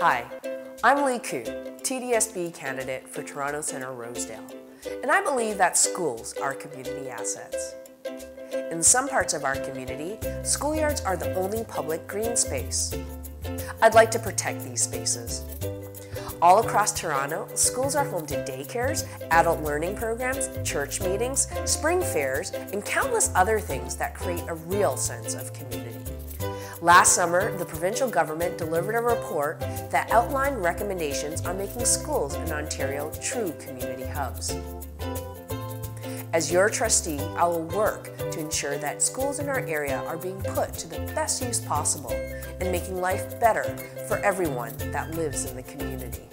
Hi, I'm Li Koo, TDSB candidate for Toronto Centre Rosedale, and I believe that schools are community assets. In some parts of our community, schoolyards are the only public green space. I'd like to protect these spaces. All across Toronto, schools are home to daycares, adult learning programs, church meetings, spring fairs, and countless other things that create a real sense of community. Last summer, the provincial government delivered a report that outlined recommendations on making schools in Ontario true community hubs. As your trustee, I will work to ensure that schools in our area are being put to the best use possible and making life better for everyone that lives in the community.